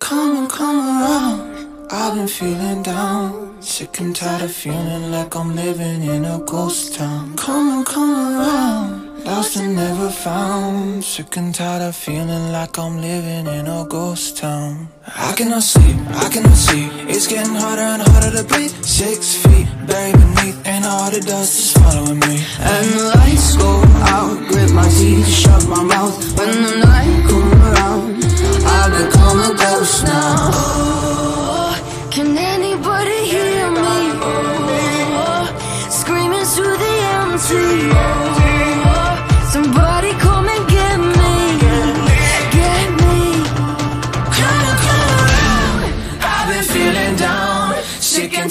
Come on, come around. I've been feeling down. Sick and tired of feeling like I'm living in a ghost town. Come on, come around. Lost and never found. Sick and tired of feeling like I'm living in a ghost town. I cannot sleep, I cannot see. It's getting harder and harder to breathe. Six feet buried beneath, and all the dust is following me. And the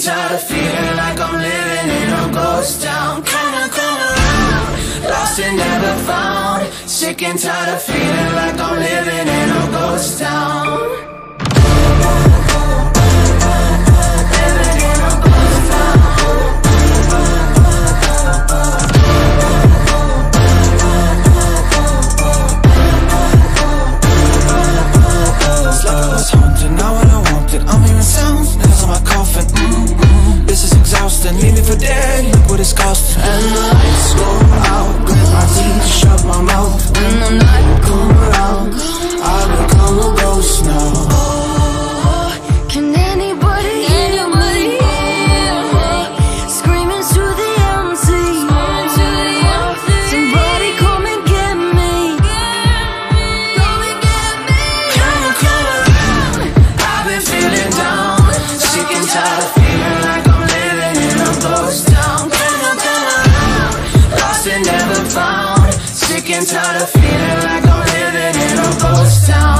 and tired of feeling like I'm living in a ghost town. Come around. Lost and never found. Sick and tired of feeling like I'm living in a ghost town. sick and tired of feeling like I'm living in a ghost town.